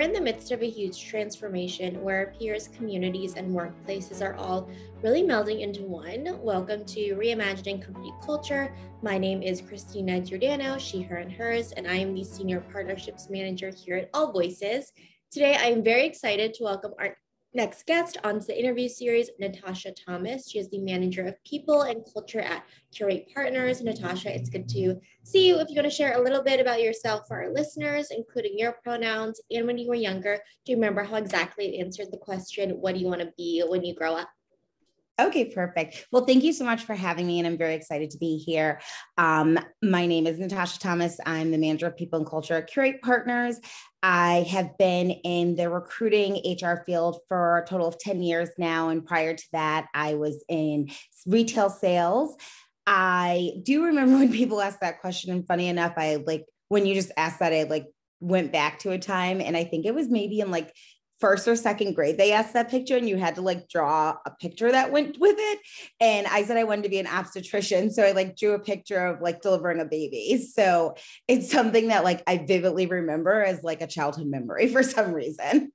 We're in the midst of a huge transformation where peers, communities, and workplaces are all really melding into one. Welcome to Reimagining Company Culture. My name is Christina Giordano, she, her, and hers, and I am the Senior Partnerships Manager here at All Voices. Today, I am very excited to welcome our next guest on the interview series, Natasha Thomas. She is the manager of people and culture at Curate Partners. Natasha, it's good to see you. If you want to share a little bit about yourself for our listeners, including your pronouns and when you were younger, do you remember how exactly it answered the question, what do you want to be when you grow up? Okay, perfect. Well, thank you so much for having me, and I'm very excited to be here. Um, my name is Natasha Thomas. I'm the manager of people and culture at Curate Partners. I have been in the recruiting HR field for a total of 10 years now. And prior to that, I was in retail sales. I do remember when people asked that question. And funny enough, I like when you just asked that, I like went back to a time. And I think it was maybe in like first or second grade they asked that picture and you had to like draw a picture that went with it. And i said i wanted to be an obstetrician so i like drew a picture of like delivering a baby. So it's something that like i vividly remember as like a childhood memory for some reason.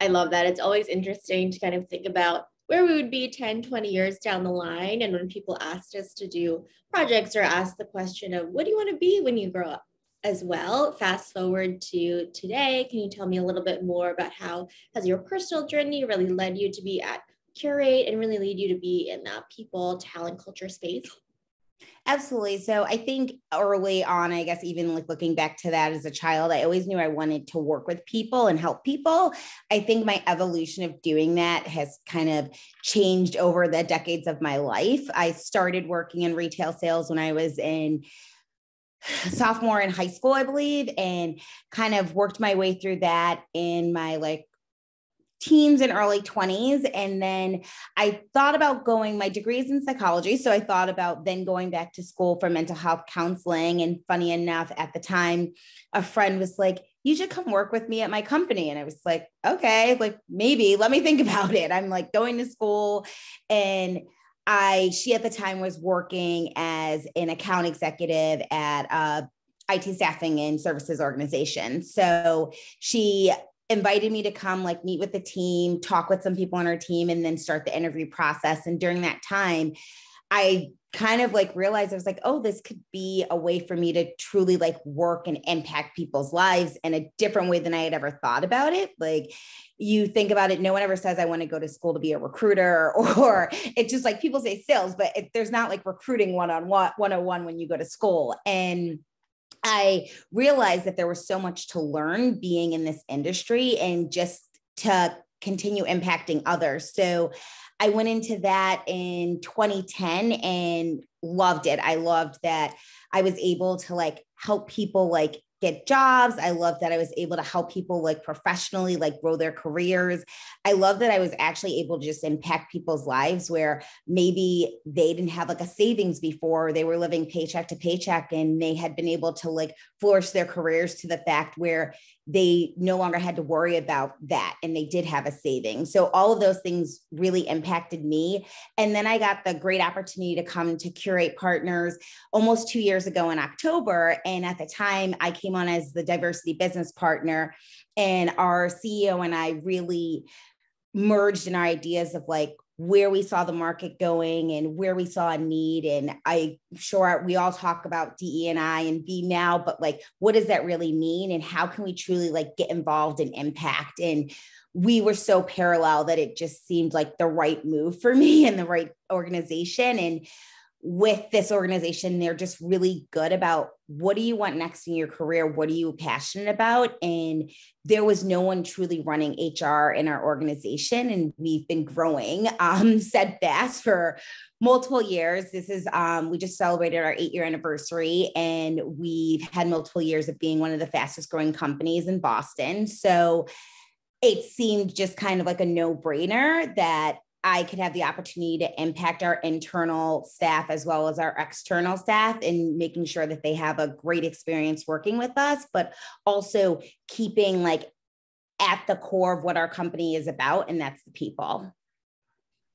I love that. It's always interesting to kind of think about where we would be 10 20 years down the line and when people asked us to do projects or ask the question of what do you want to be when you grow up as well. Fast forward to today, can you tell me a little bit more about how has your personal journey really led you to be at Curate and really lead you to be in that people, talent, culture space? Absolutely. So I think early on, I guess even like looking back to that as a child, I always knew I wanted to work with people and help people. I think my evolution of doing that has kind of changed over the decades of my life. I started working in retail sales when I was in sophomore in high school, I believe, and kind of worked my way through that in my like teens and early 20s. And then I thought about going, my degrees in psychology. So I thought about then going back to school for mental health counseling. And funny enough, at the time, a friend was like, you should come work with me at my company. And I was like, okay, like maybe let me think about it. I'm like going to school and I she at the time was working as an account executive at a IT staffing and services organization. So she invited me to come like meet with the team, talk with some people on our team and then start the interview process and during that time I kind of like realized I was like, oh, this could be a way for me to truly like work and impact people's lives in a different way than I had ever thought about it. Like you think about it, no one ever says I want to go to school to be a recruiter, or it's just like people say sales, but it, there's not like recruiting one on one, 101 when you go to school. And I realized that there was so much to learn being in this industry and just to continue impacting others. So I went into that in 2010 and loved it. I loved that I was able to like help people like get jobs. I love that I was able to help people like professionally, like grow their careers. I love that I was actually able to just impact people's lives where maybe they didn't have like a savings before, they were living paycheck to paycheck and they had been able to like flourish their careers to the fact where they no longer had to worry about that and they did have a saving. So all of those things really impacted me. And then I got the great opportunity to come to Curate Partners almost 2 years ago in October and at the time I came on as the diversity business partner and our CEO and I really merged in our ideas of like where we saw the market going and where we saw a need. And I sure we all talk about DE and I and be now, but like, what does that really mean? And how can we truly like get involved and impact? And we were so parallel that it just seemed like the right move for me and the right organization. And with this organization, they're just really good about what do you want next in your career? What are you passionate about? And there was no one truly running HR in our organization. And we've been growing um, steadfast for multiple years. This is, um, we just celebrated our eight year anniversary and we've had multiple years of being one of the fastest growing companies in Boston. So it seemed just kind of like a no brainer that I could have the opportunity to impact our internal staff as well as our external staff in making sure that they have a great experience working with us, but also keeping like at the core of what our company is about, and that's the people.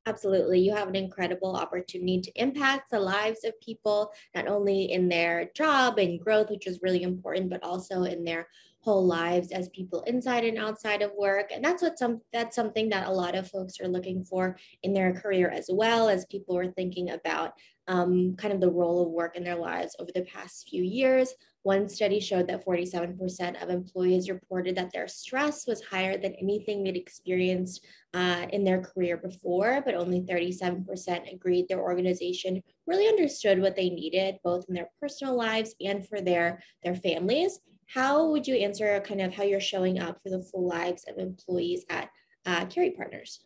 Absolutely. You have an incredible opportunity to impact the lives of people, not only in their job and growth, which is really important, but also in their whole lives as people inside and outside of work. And that's what some that's something that a lot of folks are looking for in their career as well as people are thinking about um, kind of the role of work in their lives over the past few years. One study showed that 47% of employees reported that their stress was higher than anything they'd experienced uh, in their career before, but only 37% agreed their organization really understood what they needed, both in their personal lives and for their, their families. How would you answer kind of how you're showing up for the full lives of employees at uh, Curate Partners?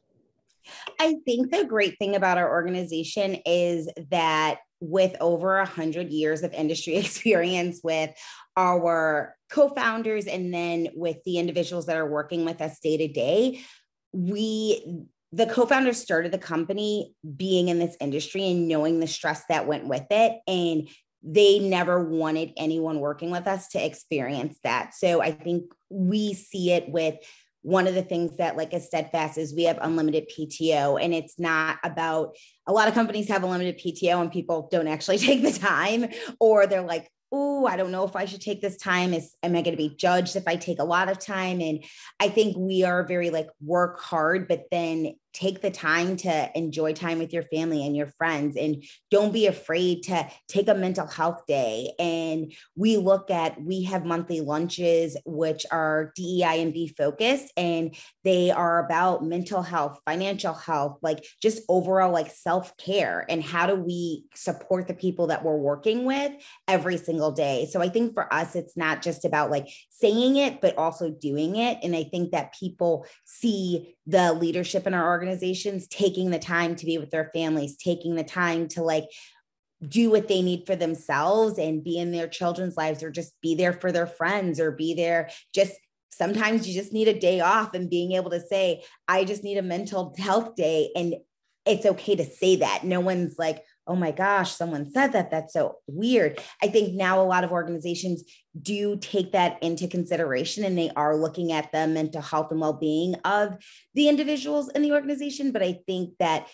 I think the great thing about our organization is that with over a hundred years of industry experience with our co-founders and then with the individuals that are working with us day to day, we the co-founders started the company being in this industry and knowing the stress that went with it and they never wanted anyone working with us to experience that. So I think we see it with one of the things that like a steadfast is we have unlimited pto and it's not about a lot of companies have unlimited pto and people don't actually take the time or they're like oh i don't know if i should take this time is am i going to be judged if i take a lot of time and i think we are very like work hard but then take the time to enjoy time with your family and your friends and don't be afraid to take a mental health day. And we look at we have monthly lunches which are DEI and B focused and they are about mental health financial health like just overall like self-care and how do we support the people that we're working with every single day. So i think for us it's not just about like saying it but also doing it. And i think that people see the leadership in our organizations taking the time to be with their families, taking the time to like do what they need for themselves and be in their children's lives or just be there for their friends or be there. Just sometimes you just need a day off and being able to say i just need a mental health day and it's okay to say that. No one's like oh my gosh, someone said that. That's so weird. I think now a lot of organizations do take that into consideration and they are looking at the mental health and well being of the individuals in the organization. But I think that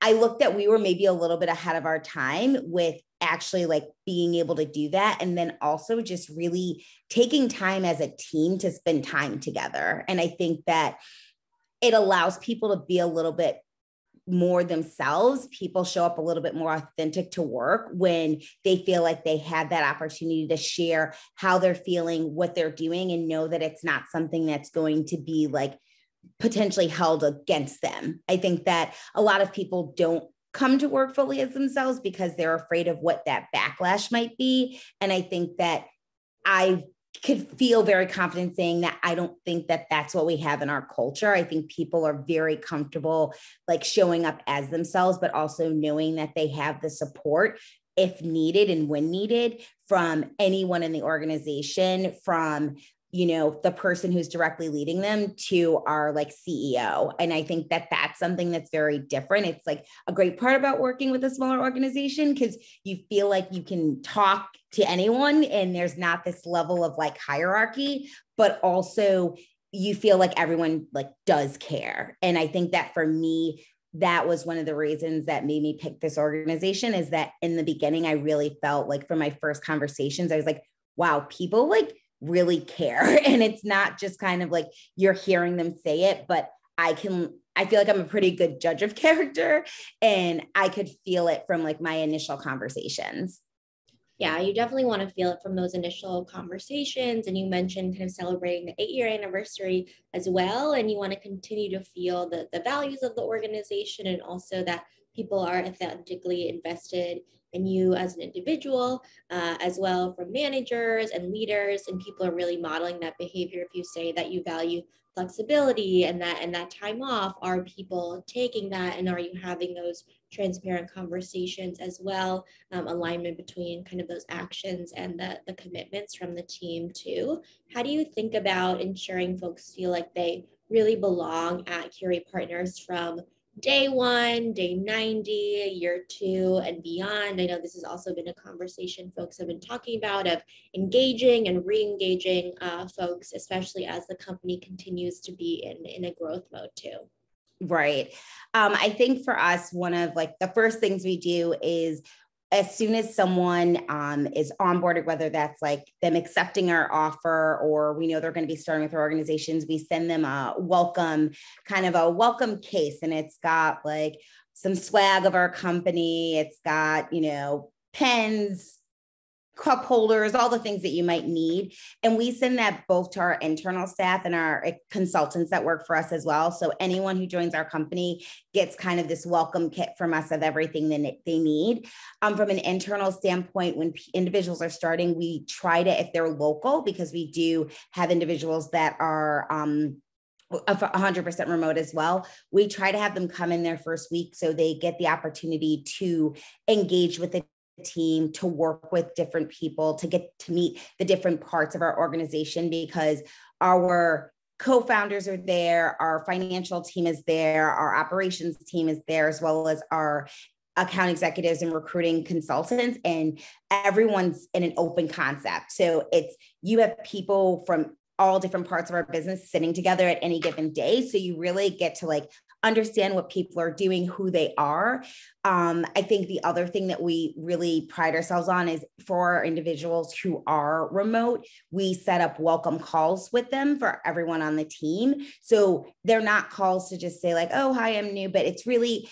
I looked at we were maybe a little bit ahead of our time with actually like being able to do that and then also just really taking time as a team to spend time together and i think that it allows people to be a little bit more themselves, people show up a little bit more authentic to work when they feel like they have that opportunity to share how they're feeling, what they're doing, and know that it's not something that's going to be like potentially held against them. I think that a lot of people don't come to work fully as themselves because they're afraid of what that backlash might be. And I think that I've could feel very confident saying that I don't think that that's what we have in our culture. I think people are very comfortable like showing up as themselves, but also knowing that they have the support if needed and when needed from anyone in the organization, from you know the person who's directly leading them to our like ceo and i think that that's something that's very different. It's like a great part about working with a smaller organization because you feel like you can talk to anyone and there's not this level of like hierarchy but also you feel like everyone like does care. And i think that for me that was one of the reasons that made me pick this organization is that in the beginning i really felt like from my first conversations i was like wow people like really care. And it's not just kind of like you're hearing them say it, but I can, I feel like I'm a pretty good judge of character and I could feel it from like my initial conversations. Yeah, you definitely want to feel it from those initial conversations. And you mentioned kind of celebrating the eight year anniversary as well. And you want to continue to feel the, the values of the organization and also that people are authentically invested in you as an individual, uh, as well from managers and leaders, and people are really modeling that behavior. If you say that you value flexibility and that and that time off, are people taking that, and are you having those transparent conversations as well? Um, alignment between kind of those actions and the the commitments from the team too. How do you think about ensuring folks feel like they really belong at Curate Partners from day one, day 90, year two, and beyond. I know this has also been a conversation folks have been talking about of engaging and re-engaging uh, folks, especially as the company continues to be in, in a growth mode too. Right. Um, I think for us, one of like the first things we do is as soon as someone um, is onboarded, whether that's like them accepting our offer or we know they're going to be starting with our organizations, we send them a welcome, kind of a welcome case. And it's got like some swag of our company. It's got, you know, pens, cup holders, all the things that you might need. And we send that both to our internal staff and our eh, consultants that work for us as well. So anyone who joins our company gets kind of this welcome kit from us of everything that they need. Um, from an internal standpoint, when individuals are starting, we try to, if they're local, because we do have individuals that are, um, 100% remote as well. We try to have them come in their first week so they get the opportunity to engage with the team to work with different people to get to meet the different parts of our organization because our co-founders are there our financial team is there our operations team is there as well as our account executives and recruiting consultants and everyone's in an open concept. So it's you have people from all different parts of our business sitting together at any given day. So you really get to like understand what people are doing, who they are. Um, I think the other thing that we really pride ourselves on is for our individuals who are remote, we set up welcome calls with them for everyone on the team. So they're not calls to just say, like, oh, hi, I'm new, but it's really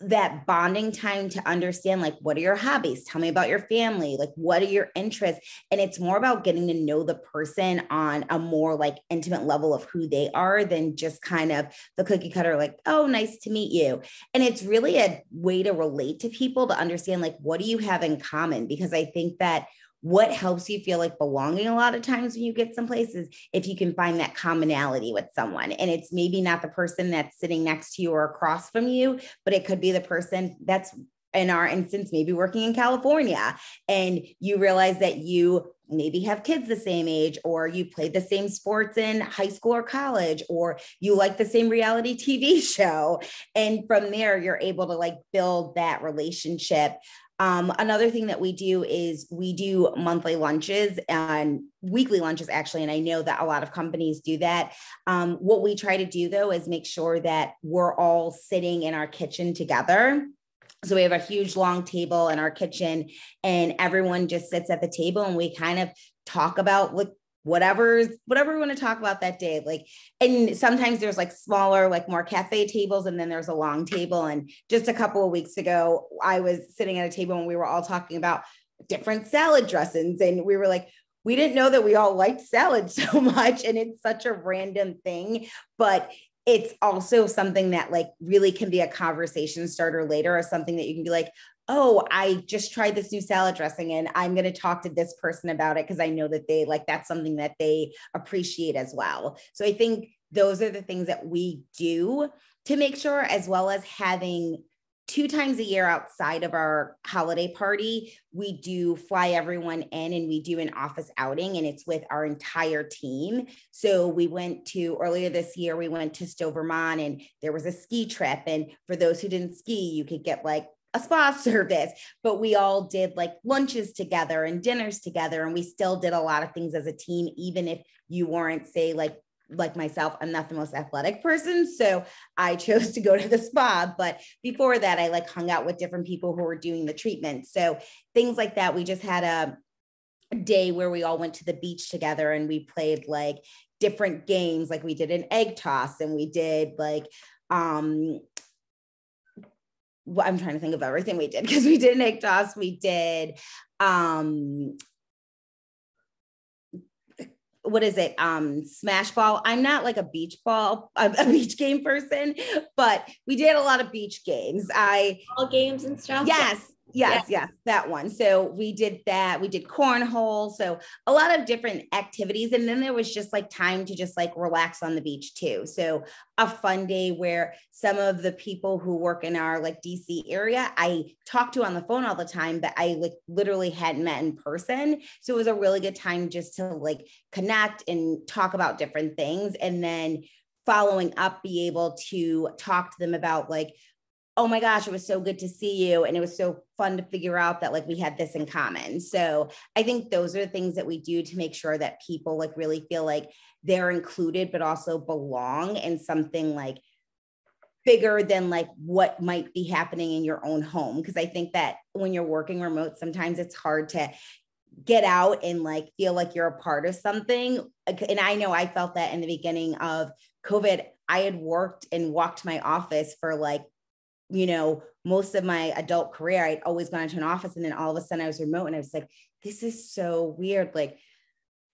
that bonding time to understand like what are your hobbies? Tell me about your family. Like what are your interests? And it's more about getting to know the person on a more like intimate level of who they are than just kind of the cookie cutter like oh nice to meet you. And it's really a way to relate to people to understand like what do you have in common? Because i think that what helps you feel like belonging a lot of times when you get some places if you can find that commonality with someone. And it's maybe not the person that's sitting next to you or across from you but it could be the person that's in our instance maybe working in california. And you realize that you maybe have kids the same age or you played the same sports in high school or college or you like the same reality tv show. And from there you're able to like build that relationship um, another thing that we do is we do monthly lunches and weekly lunches, actually. And I know that a lot of companies do that. Um, what we try to do, though, is make sure that we're all sitting in our kitchen together. So we have a huge long table in our kitchen, and everyone just sits at the table and we kind of talk about what whatever's whatever we want to talk about that day like and sometimes there's like smaller like more cafe tables and then there's a long table and just a couple of weeks ago i was sitting at a table and we were all talking about different salad dressings and we were like we didn't know that we all liked salad so much and it's such a random thing but it's also something that like really can be a conversation starter later or something that you can be like oh, I just tried this new salad dressing and I'm going to talk to this person about it because I know that they like that's something that they appreciate as well. So I think those are the things that we do to make sure, as well as having two times a year outside of our holiday party, we do fly everyone in and we do an office outing and it's with our entire team. So we went to earlier this year, we went to Stowe, Vermont and there was a ski trip. And for those who didn't ski, you could get like a spa service, but we all did like lunches together and dinners together. And we still did a lot of things as a team, even if you weren't, say, like, like myself, I'm not the most athletic person. So I chose to go to the spa. But before that, I like hung out with different people who were doing the treatment. So things like that. We just had a day where we all went to the beach together and we played like different games. Like we did an egg toss and we did like um I'm trying to think of everything we did because we did an egg toss, we did um what is it? Um smash ball. I'm not like a beach ball a, a beach game person but we did a lot of beach games. I all games and stuff? Yes Yes, yes, that one. So we did that. We did cornhole. So a lot of different activities. And then there was just like time to just like relax on the beach too. So a fun day where some of the people who work in our like DC area, I talk to on the phone all the time, but I like literally hadn't met in person. So it was a really good time just to like connect and talk about different things. And then following up, be able to talk to them about like, oh my gosh, it was so good to see you. And it was so fun to figure out that like we had this in common. So I think those are the things that we do to make sure that people like really feel like they're included, but also belong in something like bigger than like what might be happening in your own home because i think that when you're working remote sometimes it's hard to get out and like feel like you're a part of something and i know i felt that in the beginning of covid i had worked and walked my office for like you know most of my adult career i'd always gone into an office and then all of a sudden i was remote and i was like this is so weird like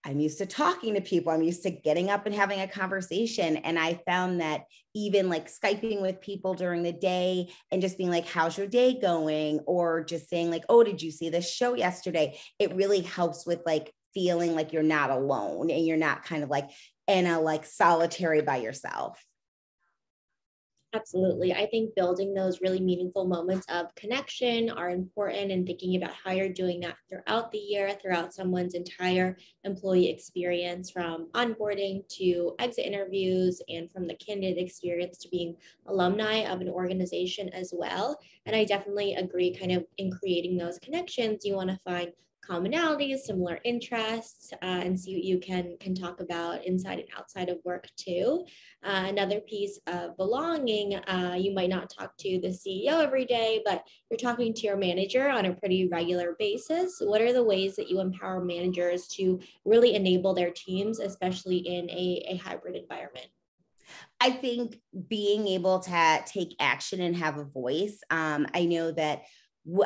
I'm used to talking to people. I'm used to getting up and having a conversation. And I found that even like Skyping with people during the day and just being like, how's your day going? Or just saying, like, oh, did you see this show yesterday? It really helps with like feeling like you're not alone and you're not kind of like in a like solitary by yourself. Absolutely. I think building those really meaningful moments of connection are important and thinking about how you're doing that throughout the year, throughout someone's entire employee experience from onboarding to exit interviews and from the candidate experience to being alumni of an organization as well. And I definitely agree, kind of in creating those connections, you want to find commonalities, similar interests, uh, and see what you can can talk about inside and outside of work too. Uh, another piece of belonging, uh, you might not talk to the CEO every day, but you're talking to your manager on a pretty regular basis. What are the ways that you empower managers to really enable their teams, especially in a, a hybrid environment? I think being able to take action and have a voice. Um, I know that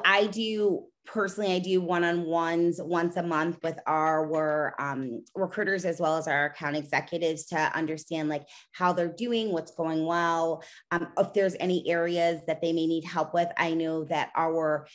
I do personally i do one-on-ones once a month with our um, recruiters as well as our account executives to understand like how they're doing what's going well. Um, if there's any areas that they may need help with i know that our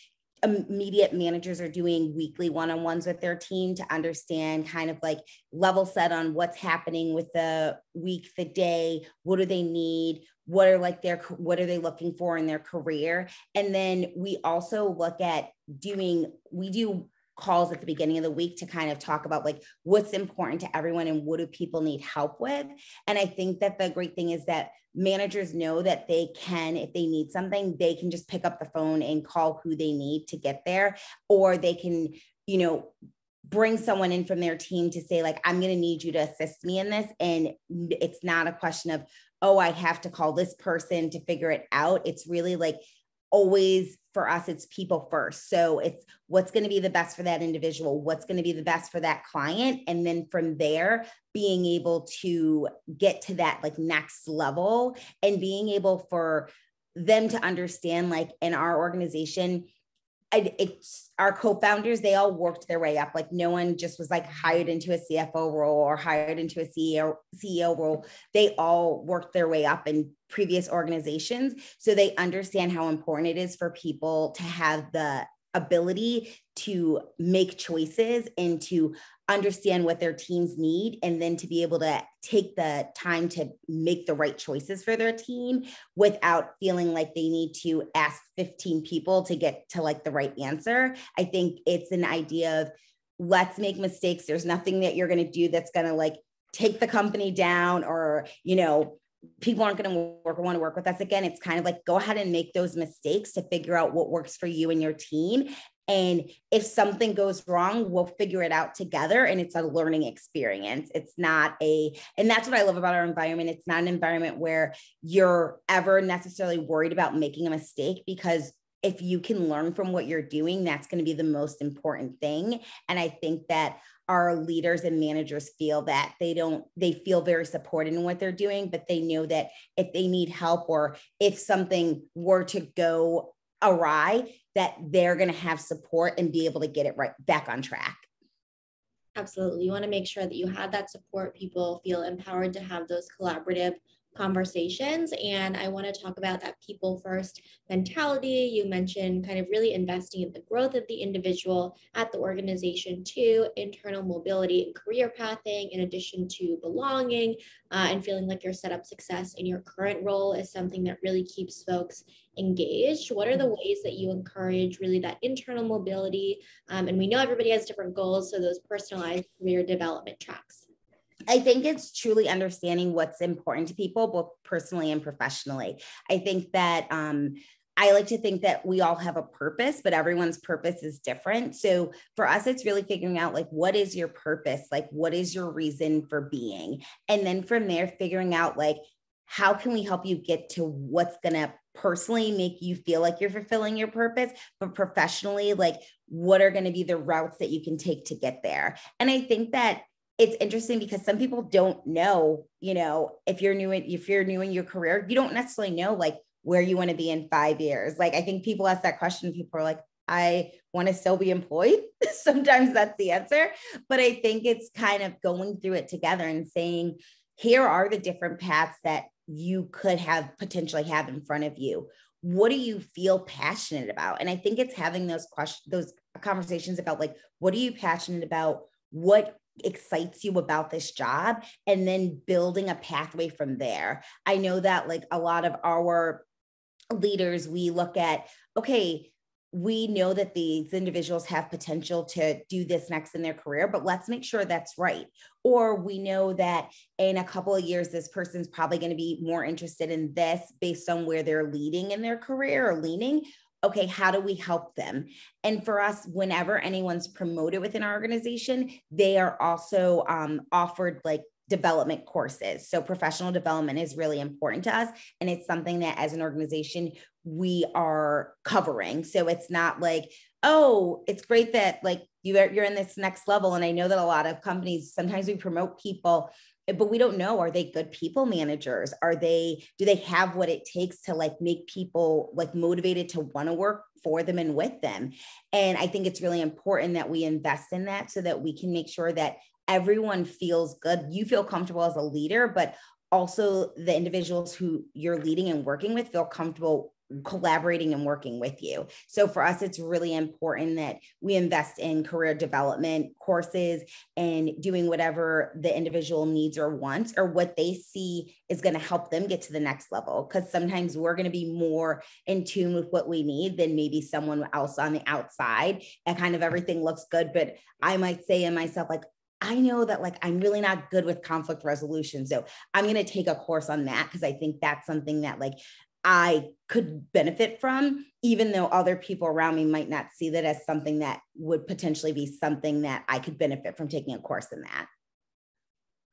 immediate managers are doing weekly one-on-ones with their team to understand kind of like level set on what's happening with the week the day what do they need what are like their what are they looking for in their career? And then we also look at doing we do calls at the beginning of the week to kind of talk about like what's important to everyone and what do people need help with. And i think that the great thing is that managers know that they can if they need something they can just pick up the phone and call who they need to get there or they can you know bring someone in from their team to say like i'm going to need you to assist me in this. And it's not a question of oh i have to call this person to figure it out. It's really like always for us it's people first. So it's what's going to be the best for that individual what's going to be the best for that client and then from there being able to get to that like next level and being able for them to understand like in our organization it's our co-founders they all worked their way up. Like no one just was like hired into a cfo role or hired into a ceo ceo role. They all worked their way up in previous organizations so they understand how important it is for people to have the ability to make choices and to understand what their teams need and then to be able to take the time to make the right choices for their team without feeling like they need to ask 15 people to get to like the right answer. I think it's an idea of let's make mistakes. There's nothing that you're going to do that's going to like take the company down or you know people aren't going to work or want to work with us again it's kind of like go ahead and make those mistakes to figure out what works for you and your team and if something goes wrong, we'll figure it out together. And it's a learning experience. It's not a, and that's what I love about our environment. It's not an environment where you're ever necessarily worried about making a mistake because if you can learn from what you're doing, that's going to be the most important thing. And I think that our leaders and managers feel that they don't they feel very supported in what they're doing but they know that if they need help or if something were to go awry that they're going to have support and be able to get it right back on track. Absolutely. You want to make sure that you have that support. People feel empowered to have those collaborative conversations. And I want to talk about that people first mentality. You mentioned kind of really investing in the growth of the individual at the organization, too, internal mobility and career pathing, in addition to belonging uh, and feeling like you're set up success in your current role is something that really keeps folks engaged. What are the mm-hmm. ways that you encourage really that internal mobility? Um, and we know everybody has different goals, so those personalized career development tracks. I think it's truly understanding what's important to people, both personally and professionally. I think that um, I like to think that we all have a purpose, but everyone's purpose is different. So for us, it's really figuring out like, what is your purpose? Like, what is your reason for being? And then from there, figuring out like, how can we help you get to what's going to personally make you feel like you're fulfilling your purpose but professionally like what are going to be the routes that you can take to get there and i think that it's interesting because some people don't know you know if you're new in, if you're new in your career you don't necessarily know like where you want to be in five years. Like i think people ask that question people are like i want to still be employed? Sometimes that's the answer. But i think it's kind of going through it together and saying here are the different paths that you could have potentially have in front of you. What do you feel passionate about? And i think it's having those questions those conversations about like what are you passionate about? What excites you about this job and then building a pathway from there i know that like a lot of our leaders we look at okay we know that these individuals have potential to do this next in their career, but let's make sure that's right. Or we know that in a couple of years, this person's probably going to be more interested in this based on where they're leading in their career or leaning. Okay, how do we help them? And for us, whenever anyone's promoted within our organization, they are also um, offered like development courses. So professional development is really important to us. And it's something that as an organization, we are covering. So it's not like, oh, it's great that like you are, you're in this next level. And I know that a lot of companies, sometimes we promote people Eh, but we don't know are they good people managers are they do they have what it takes to like make people like motivated to want to work for them and with them and i think it's really important that we invest in that so that we can make sure that everyone feels good. You feel comfortable as a leader, but also the individuals who you're leading and working with feel comfortable collaborating and working with you. So for us, it's really important that we invest in career development courses and doing whatever the individual needs or wants or what they see is going to help them get to the next level. Because sometimes we're going to be more in tune with what we need than maybe someone else on the outside and kind of everything looks good. But I might say in myself, like, I know that like I'm really not good with conflict resolution. So I'm going to take a course on that because I think that's something that like I could benefit from, even though other people around me might not see that as something that would potentially be something that I could benefit from taking a course in that.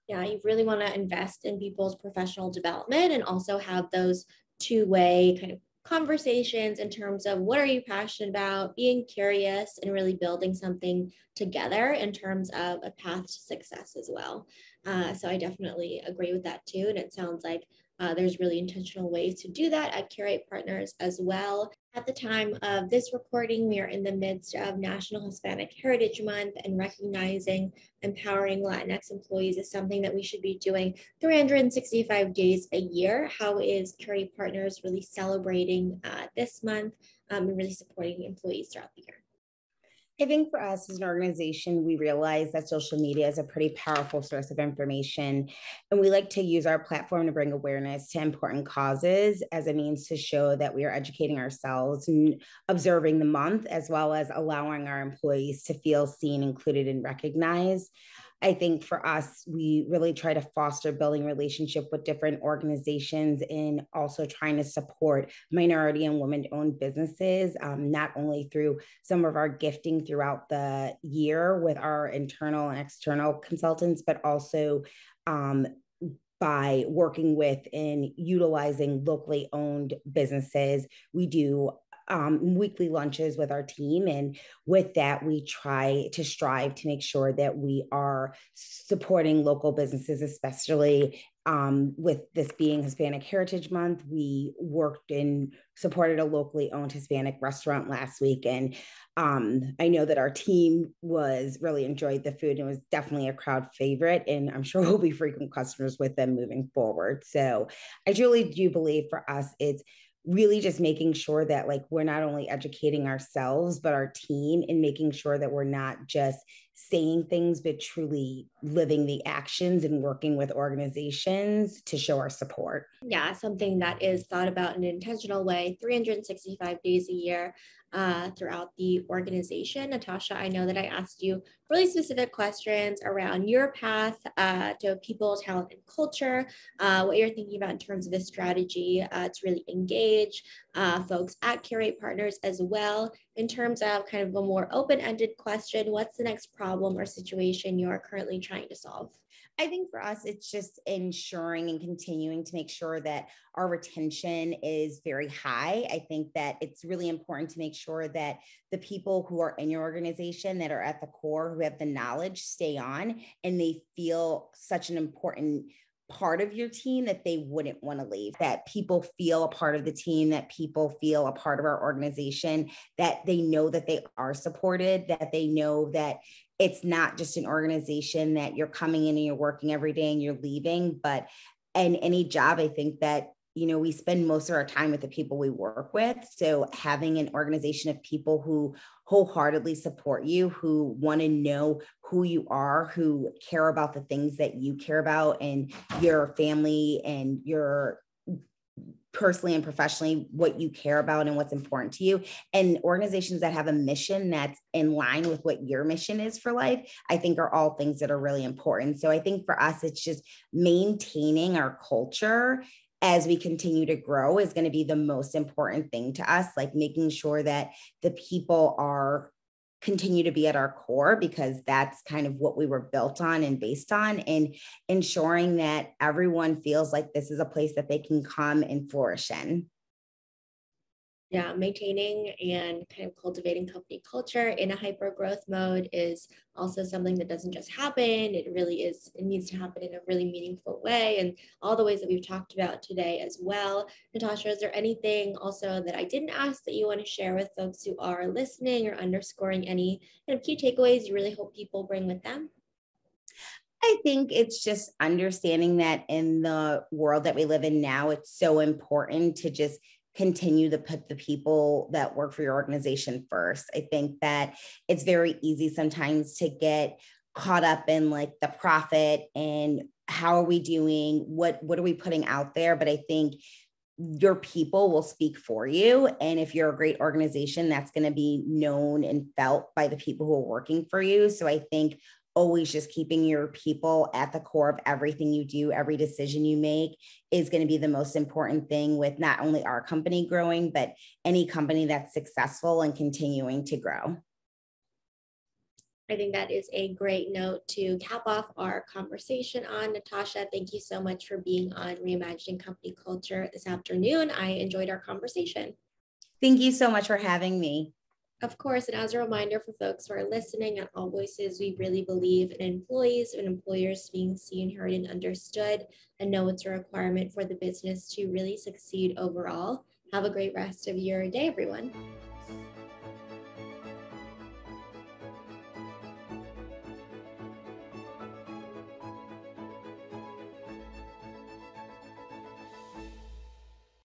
Yeah, you really want to invest in people's professional development and also have those two way kind of conversations in terms of what are you passionate about, being curious, and really building something together in terms of a path to success as well. Uh, so I definitely agree with that too. And it sounds like uh, there's really intentional ways to do that at Curate Partners as well. At the time of this recording, we are in the midst of National Hispanic Heritage Month and recognizing empowering Latinx employees is something that we should be doing 365 days a year. How is Curate Partners really celebrating uh, this month um, and really supporting employees throughout the year? I think for us as an organization, we realize that social media is a pretty powerful source of information. And we like to use our platform to bring awareness to important causes as a means to show that we are educating ourselves and observing the month, as well as allowing our employees to feel seen, included, and recognized. I think for us, we really try to foster building relationship with different organizations and also trying to support minority and women owned businesses, um, not only through some of our gifting throughout the year with our internal and external consultants, but also um, by working with and utilizing locally owned businesses. We do um, weekly lunches with our team. And with that, we try to strive to make sure that we are supporting local businesses, especially um, with this being Hispanic Heritage Month. We worked and supported a locally owned Hispanic restaurant last week. And um, I know that our team was really enjoyed the food and was definitely a crowd favorite. And I'm sure we'll be frequent customers with them moving forward. So I truly do believe for us, it's really just making sure that like we're not only educating ourselves but our team and making sure that we're not just saying things but truly living the actions and working with organizations to show our support yeah something that is thought about in an intentional way 365 days a year uh, throughout the organization. Natasha, I know that I asked you really specific questions around your path uh, to people, talent, and culture, uh, what you're thinking about in terms of this strategy uh, to really engage uh, folks at Curate Partners as well. In terms of kind of a more open ended question, what's the next problem or situation you are currently trying to solve? I think for us, it's just ensuring and continuing to make sure that our retention is very high. I think that it's really important to make sure that the people who are in your organization that are at the core, who have the knowledge, stay on and they feel such an important part of your team that they wouldn't want to leave, that people feel a part of the team, that people feel a part of our organization, that they know that they are supported, that they know that it's not just an organization that you're coming in and you're working every day and you're leaving, but in any job, I think that you know we spend most of our time with the people we work with. So having an organization of people who wholeheartedly support you who want to know who you are who care about the things that you care about and your family and your personally and professionally what you care about and what's important to you. And organizations that have a mission that's in line with what your mission is for life i think are all things that are really important. So i think for us it's just maintaining our culture as we continue to grow is going to be the most important thing to us like making sure that the people are continue to be at our core because that's kind of what we were built on and based on and ensuring that everyone feels like this is a place that they can come and flourish in yeah, maintaining and kind of cultivating company culture in a hyper growth mode is also something that doesn't just happen. It really is, it needs to happen in a really meaningful way. And all the ways that we've talked about today as well. Natasha, is there anything also that I didn't ask that you want to share with folks who are listening or underscoring any kind of key takeaways you really hope people bring with them? I think it's just understanding that in the world that we live in now, it's so important to just continue to put the people that work for your organization first. I think that it's very easy sometimes to get caught up in like the profit and how are we doing? What what are we putting out there? But i think your people will speak for you. And if you're a great organization that's going to be known and felt by the people who are working for you. So i think always just keeping your people at the core of everything you do, every decision you make is going to be the most important thing with not only our company growing, but any company that's successful and continuing to grow. I think that is a great note to cap off our conversation on. Natasha, thank you so much for being on Reimagining Company Culture this afternoon. I enjoyed our conversation. Thank you so much for having me. Of course, and as a reminder for folks who are listening at All Voices, we really believe in employees and employers being seen, heard, and understood, and know it's a requirement for the business to really succeed overall. Have a great rest of your day, everyone.